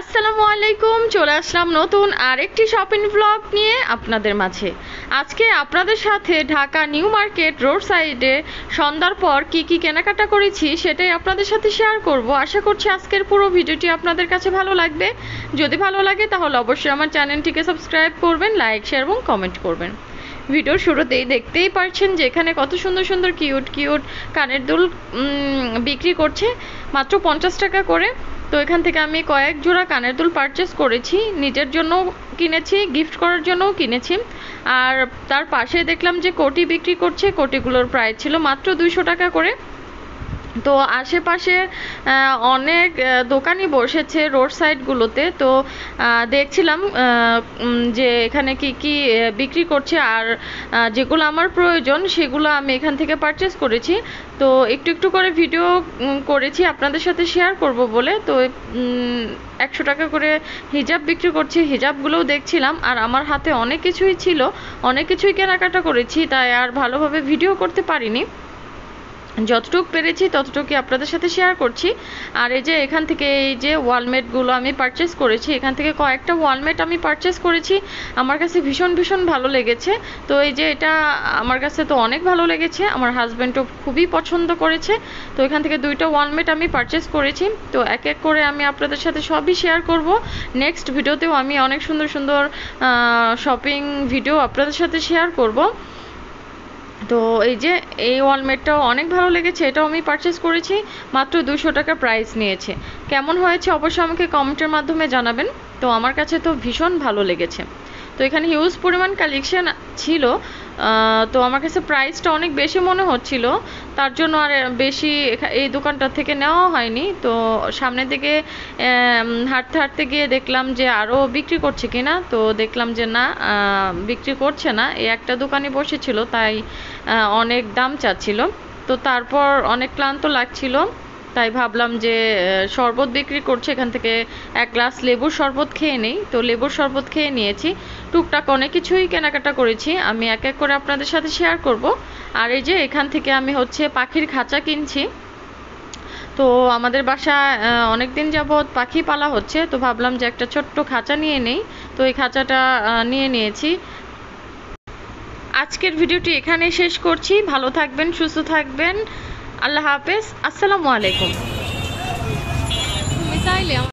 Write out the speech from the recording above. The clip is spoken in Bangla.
আসসালামু আলাইকুম, চলে আসলাম নতুন আরেকটি শপিং ব্লগ নিয়ে আপনাদের মাঝে। আজকে আপনাদের সাথে ঢাকা নিউ মার্কেট রোড সাইডে সন্ধ্যার পর কি কি কেনাকাটা করেছি সেটাই আপনাদের সাথে শেয়ার করব। আশা করছি আজকের পুরো ভিডিওটি আপনাদের কাছে ভালো লাগবে। যদি ভালো লাগে তাহলে অবশ্যই আমার চ্যানেলটিকে সাবস্ক্রাইব করবেন লাইক শেয়ার এবং কমেন্ট করবেন। ভিডিওর শুরুতেই দেখতেই পারছেন যে এখানে কত সুন্দর সুন্দর কিউট কিউট কানের দুল বিক্রি করছে। মাত্র পঞ্চাশ টাকা করে। তো এখান থেকে আমি কয়েক জোড়া কানের দুল পারচেস করেছি। নিজের জন্য কিনেছি গিফট করার জন্যও কিনেছি। আর তার পাশে দেখলাম যে কোটি বিক্রি করছে, কোটিগুলোর প্রাইস ছিল মাত্র দুইশো টাকা করে। তো আশেপাশে অনেক দোকানই বসেছে রোড সাইডগুলোতে তো দেখছিলাম যে এখানে কি কি বিক্রি করছে আর যেগুলো আমার প্রয়োজন সেগুলো আমি এখান থেকে পারচেস করেছি। তো একটু একটু করে ভিডিও করেছি, আপনাদের সাথে শেয়ার করব বলে। তো একশো টাকা করে হিজাব বিক্রি করছি, হিজাবগুলোও দেখছিলাম। আর আমার হাতে অনেক কিছুই ছিল, অনেক কিছুই কেনাকাটা করেছি, তাই আর ভালোভাবে ভিডিও করতে পারিনি। যতটুক পেরেছি, ততটুকুই আপনাদের সাথে শেয়ার করছি। আর এই যে এখান থেকে এই যে ওয়ালমেটগুলো আমি পারচেস করেছি, এখান থেকে কয়েকটা ওয়ালমেট আমি পারচেস করেছি। আমার কাছে ভীষণ ভীষণ ভালো লেগেছে। তো এই যে এটা আমার কাছে তো অনেক ভালো লেগেছে। আমার হাজব্যান্ডও খুবই পছন্দ করেছে। তো এখান থেকে দুইটা ওয়ালমেট আমি পারচেস করেছি। তো এক এক করে আমি আপনাদের সাথে সবই শেয়ার করব। নেক্সট ভিডিওতেও আমি অনেক সুন্দর সুন্দর শপিং ভিডিও আপনাদের সাথে শেয়ার করব। তো এই যে এই ওয়ালমেটটাও অনেক ভালো লেগেছে, এটাও আমি পারচেস করেছি, মাত্র দুশো টাকা প্রাইস নিয়েছে। কেমন হয়েছে অবশ্যই আমাকে কমেন্টের মাধ্যমে জানাবেন। তো আমার কাছে তো ভীষণ ভালো লেগেছে। তো এখানে হিউজ পরিমাণ কালেকশন ছিল। তো আমার কাছে প্রাইসটা অনেক বেশি মনে হচ্ছিল। তার জন্য আর বেশি এই দোকানটা থেকে নেওয়া হয়নি। তো সামনের দিকে আম, হাঁটতে হাঁটতে গিয়ে দেখলাম যে আরও বিক্রি করছে কিনা। তো দেখলাম যে না বিক্রি করছে না। এই একটা দোকানে বসেছিল তাই অনেক দাম চাচ্ছিল। তো তারপর অনেক ক্লান্ত লাগছিল। তাই ভাবলাম যে শরবত বিক্রি করছে, এখান থেকে এক গ্লাস লেবুর শরবত খেয়ে নেই। তো লেবুর শরবত খেয়ে নিয়েছি। টুকটাক অনেক কিছুই কেনাকাটা করেছি। আমি এক এক করে আপনাদের সাথে শেয়ার করব। আর এই যে, এখান থেকে আমি হচ্ছে পাখির খাঁচা কিনছি। তো আমাদের বাসায় অনেক দিন যাবৎ পাখি পালা হচ্ছে। তো ভাবলাম যে একটা ছোট্ট খাঁচা নিয়ে নেই। তো এই খাঁচাটা নিয়ে নিয়েছি। আজকের ভিডিওটি এখানে শেষ করছি। ভালো থাকবেন, সুস্থ থাকবেন। আল্লাহ হাফেজ। আসসালামু আলাইকুম।